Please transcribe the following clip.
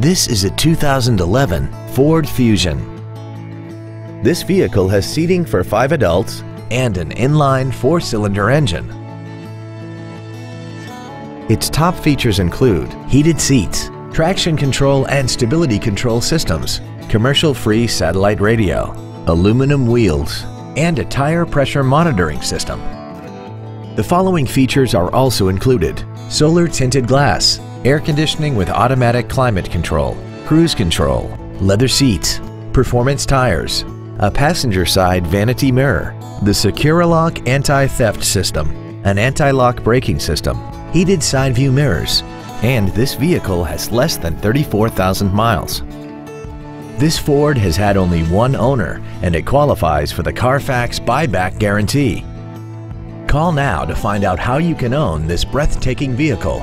This is a 2011 Ford Fusion. This vehicle has seating for five adults and an inline four-cylinder engine. Its top features include heated seats, traction control and stability control systems, commercial-free satellite radio, aluminum wheels, and a tire pressure monitoring system. The following features are also included. Solar tinted glass, air conditioning with automatic climate control, cruise control, leather seats, performance tires, a passenger side vanity mirror, the SecuriLock anti-theft system, an anti-lock braking system, heated side view mirrors, and this vehicle has less than 34,000 miles. This Ford has had only one owner and it qualifies for the Carfax buyback guarantee. Call now to find out how you can own this breathtaking vehicle.